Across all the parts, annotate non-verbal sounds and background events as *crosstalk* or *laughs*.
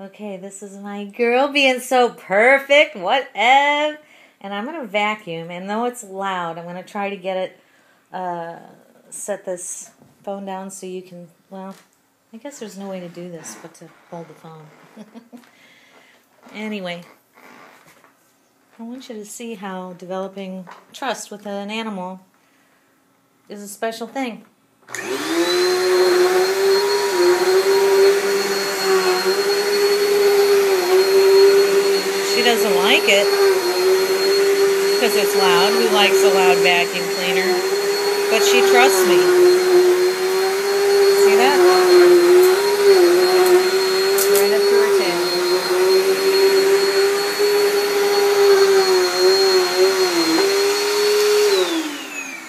Okay, this is my girl being so perfect. Whatever. And I'm going to vacuum. And though it's loud, I'm going to try to get it, uh, set this phone down so you can, well, I guess there's no way to do this but to hold the phone. *laughs* anyway, I want you to see how developing trust with an animal is a special thing. She doesn't like it because it's loud. Who likes a loud vacuum cleaner? But she trusts me. See that? Right up to her tail.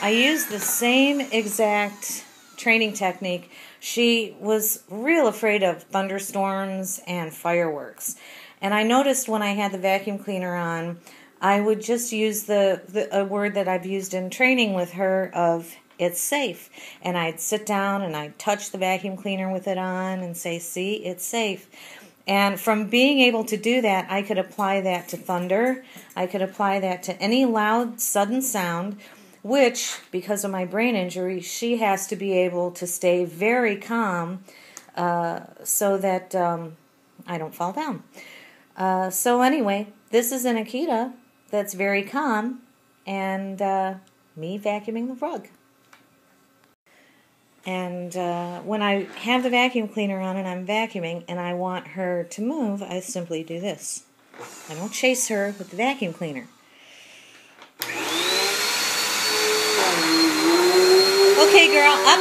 I used the same exact training technique. She was real afraid of thunderstorms and fireworks. And I noticed when I had the vacuum cleaner on, I would just use the, the a word that I've used in training with her of it's safe. And I'd sit down and I'd touch the vacuum cleaner with it on and say, "See, it's safe." And from being able to do that, I could apply that to thunder. I could apply that to any loud, sudden sound, which, because of my brain injury, she has to be able to stay very calm uh, so that um, I don't fall down. Uh, so, anyway, this is an Akita that's very calm, and uh, me vacuuming the rug. And uh, when I have the vacuum cleaner on and I'm vacuuming and I want her to move, I simply do this. I don't chase her with the vacuum cleaner. Okay, girl, up.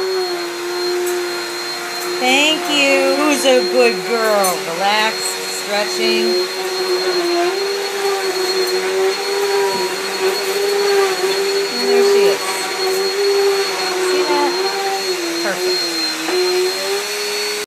Thank you. Who's a good girl? Relax, stretching.